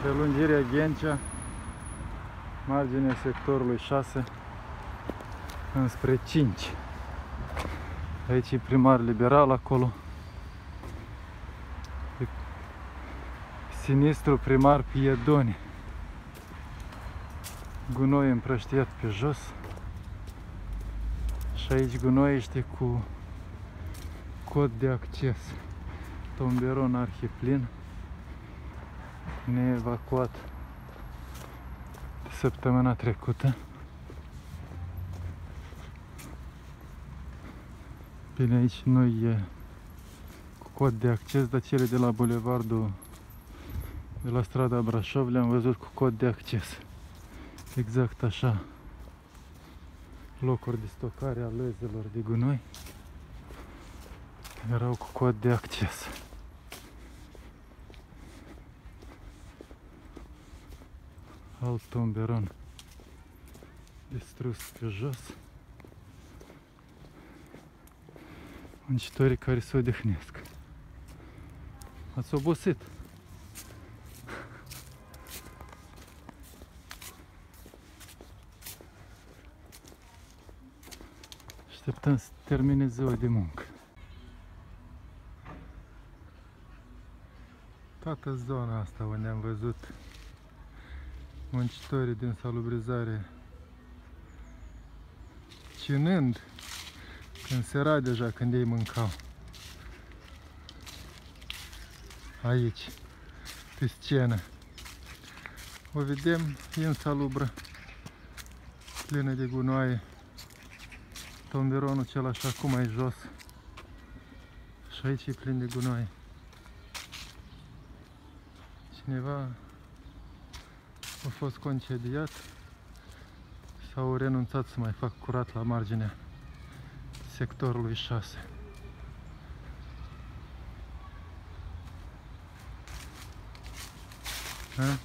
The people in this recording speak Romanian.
prelungirea Ghencea, marginea sectorului 6 înspre 5. Aici e primar liberal acolo. E sinistru primar Piedoni. Gunoi împrăștiat pe jos. Și aici gunoiește cu cod de acces. Tomberon arhiplin neevacuat săptămâna trecută. Bine, aici nu e cu cod de acces, dar cele de la bulevardul de la strada Brașov le-am văzut cu cod de acces. Exact așa. Locuri de stocare a lezelor de gunoi erau cu cod de acces. Alt tomberon distrus pe jos. Muncitorii care se odihnesc. Ați obosit. Așteptăm să termine ziua de muncă. Toată zona asta unde am văzut muncitorii din salubrizare cinând când sera deja când ei mâncau. Aici, pe scenă. O vedem insalubră, plină de gunoaie. Tomberonul cel așa cum mai jos. Și aici e plin de gunoaie. Cineva a fost concediat sau renunțat să mai fac curat la marginea sectorului 6. Ha?